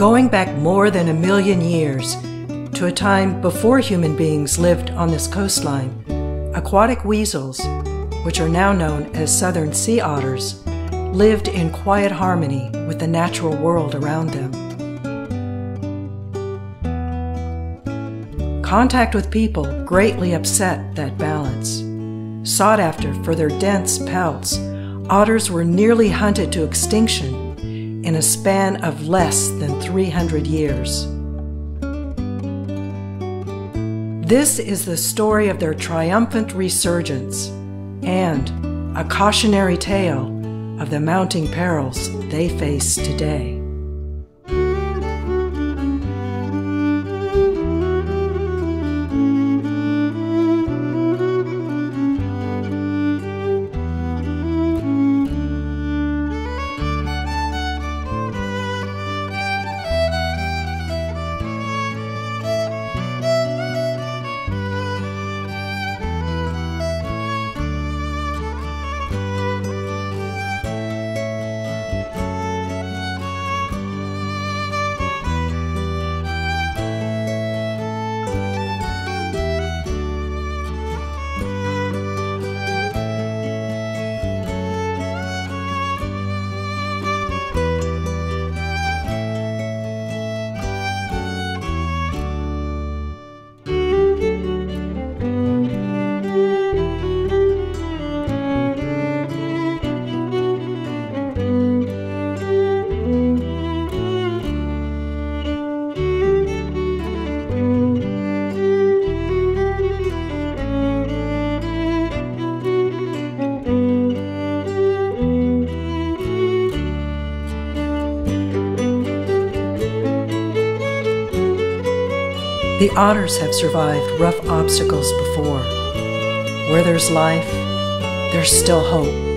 Going back more than a million years to a time before human beings lived on this coastline, aquatic weasels, which are now known as southern sea otters, lived in quiet harmony with the natural world around them. Contact with people greatly upset that balance. Sought after for their dense pelts, otters were nearly hunted to extinction in a span of less than 300 years. This is the story of their triumphant resurgence and a cautionary tale of the mounting perils they face today. The otters have survived rough obstacles before. Where there's life, there's still hope.